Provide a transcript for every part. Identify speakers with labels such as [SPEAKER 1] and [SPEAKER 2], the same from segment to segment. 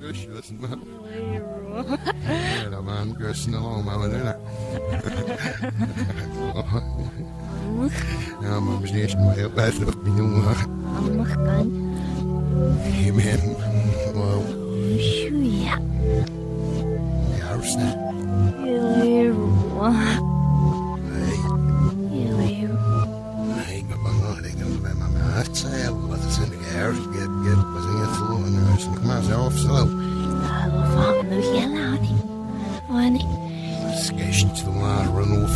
[SPEAKER 1] Görsün lan. Aman görsün olma öyle. Aman biz ne işin var? Benim var.
[SPEAKER 2] Amma kan.
[SPEAKER 1] Yemin. Wow.
[SPEAKER 2] Şuya.
[SPEAKER 1] Yarısın.
[SPEAKER 2] Yürü.
[SPEAKER 1] Hey.
[SPEAKER 2] Yürü.
[SPEAKER 1] Hey, baba, det kan vara mamma. Att säga vad det sen är. Get, get, Sen kommer jag så så.
[SPEAKER 2] Vad fan nu hela ni. Vad ni.
[SPEAKER 1] Inte stå här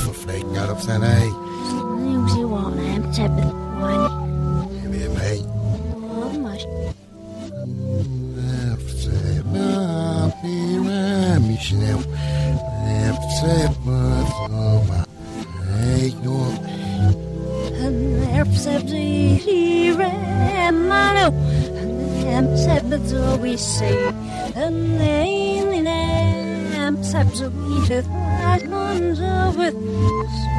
[SPEAKER 1] och fläckar av sen ej.
[SPEAKER 2] Nu ser vad täppet. Vad ni.
[SPEAKER 1] Jag mig.
[SPEAKER 2] Vad man. So we say, and then am so we have that ones over spiders not the So we ones over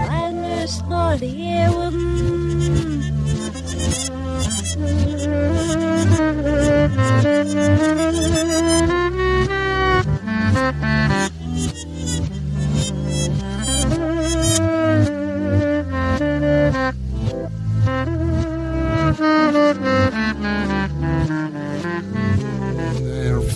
[SPEAKER 2] spiders not the air with Music one am so but the hero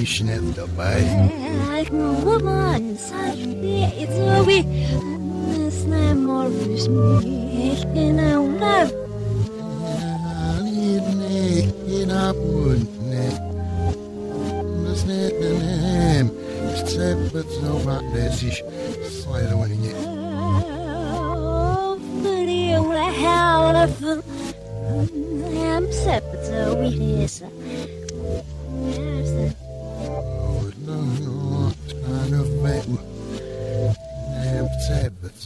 [SPEAKER 2] them
[SPEAKER 1] Dabei.
[SPEAKER 2] I'm set but so we is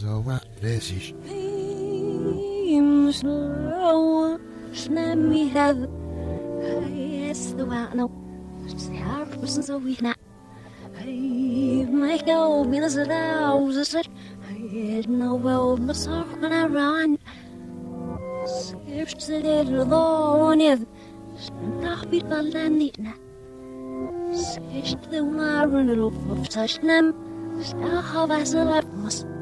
[SPEAKER 1] right, this is
[SPEAKER 2] I'm slow Snap me have Yes the one no See how person so we not Hey, my go be the house is it I no well myself when I run Skrifts det då ned Snart bit ballanitna Skrifts det var en luft av tashnam Snart har jag så lätt